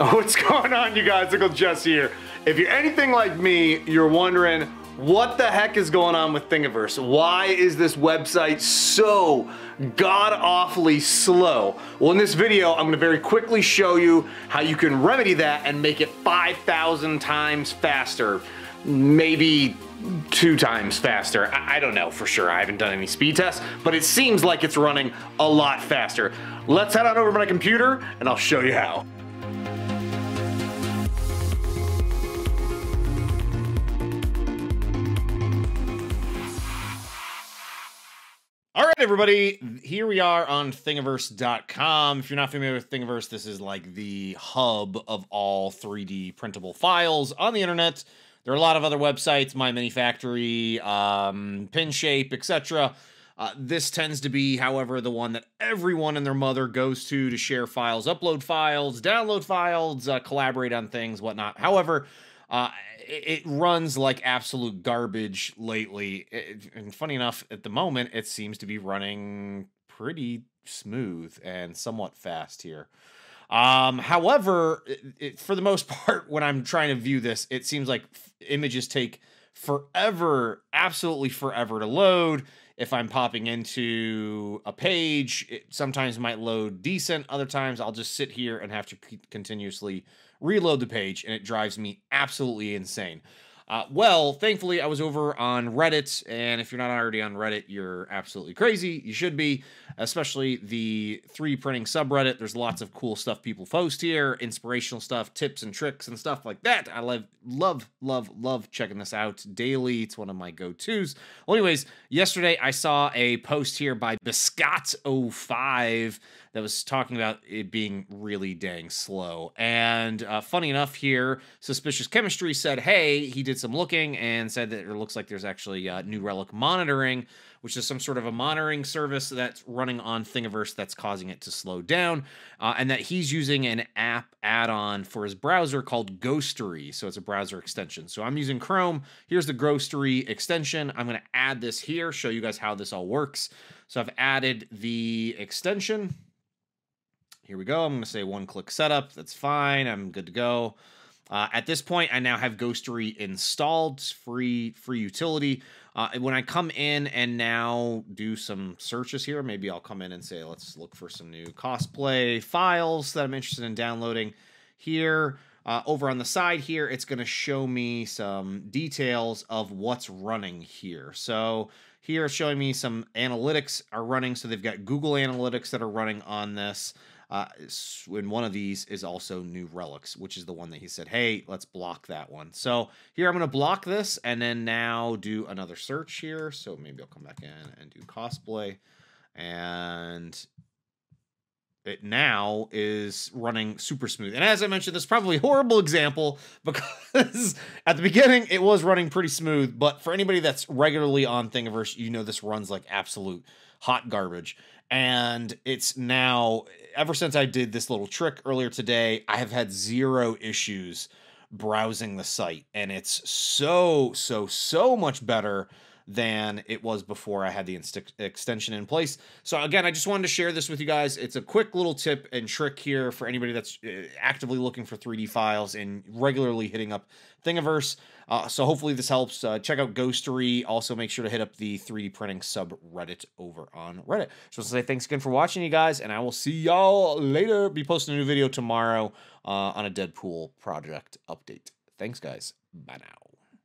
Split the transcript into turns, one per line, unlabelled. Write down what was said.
What's going on, you guys? Uncle Jessy here. If you're anything like me, you're wondering what the heck is going on with Thingiverse? Why is this website so god awfully slow? Well, in this video, I'm gonna very quickly show you how you can remedy that and make it 5,000 times faster. Maybe two times faster. I, I, don't know for sure. I haven't done any speed tests, but it seems like it's running a lot faster. Let's head on over to my computer and I'll show you how. All right, everybody, here we are on Thingiverse.com. If you're not familiar with Thingiverse, this is like the hub of all 3D printable files on the internet. There are a lot of other websites, My Mini Factory, um, Pinshape, etc. Uh, this tends to be, however, the one that everyone and their mother goes to to share files, upload files, download files, uh, collaborate on things, whatnot. However, uh, it, it, runs like absolute garbage lately. It, and funny enough, at the moment, it seems to be running pretty smooth and somewhat fast here. Um, however, it, for the most part, when I'm trying to view this, it seems like images take forever, absolutely forever to load. If I'm popping into a page, it sometimes might load decent. Other times, I'll just sit here and have to continuously reload the page, and it drives me absolutely insane. Uh, well, thankfully, I was over on Reddit, and if you're not already on Reddit, you're absolutely crazy. You should be, especially the 3D printing subreddit. There's lots of cool stuff people post here, inspirational stuff, tips and tricks and stuff like that. I love, love, love, love checking this out daily. It's one of my go-tos. Well, anyways, yesterday I saw a post here by Biscott05 that was talking about it being really dang slow. And uh, funny enough, here, Suspicious Chemistry said, hey, he did some looking and said that it looks like there's actually uh, New Relic monitoring, which is some sort of a monitoring service that's running on Thingiverse that's causing it to slow down, uh, and that he's using an app add-on for his browser called Ghostery. So it's a browser extension. So I'm using Chrome. Here's the Ghostery extension. I'm going to add this here, show you guys how this all works. So I've added the extension. Here we go. I'm going to say one click setup. That's fine. I'm good to go. Uh, at this point, I now have Ghostery installed. Free, free utility. Uh, when I come in and now do some searches here, maybe I'll come in and say, let's look for some new cosplay files that I'm interested in downloading. Here, uh, over on the side here, it's going to show me some details of what's running here. So here it's showing me some analytics are running. So they've got Google Analytics that are running on this. Uh, and one of these is also New Relics, which is the one that he said, hey, let's block that one. So here I'm going to block this and then now do another search here. So maybe I'll come back in and do cosplay. And it now is running super smooth. And as I mentioned, this is probably a horrible example because at the beginning it was running pretty smooth. But for anybody that's regularly on Thingiverse, you know this runs like absolute hot garbage. And it's now, ever since I did this little trick earlier today, I have had zero issues browsing the site. And it's so, so, so much better than it was before I had the extension in place. So again, I just wanted to share this with you guys. It's a quick little tip and trick here for anybody that's uh, actively looking for 3D files and regularly hitting up Thingiverse. Uh, so hopefully this helps. Uh, check out Ghostery. Also make sure to hit up the 3D printing subreddit over on Reddit. So to say thanks again for watching, you guys, and I will see y'all later. Be posting a new video tomorrow uh, on a Deadpool project update. Thanks, guys. Bye now.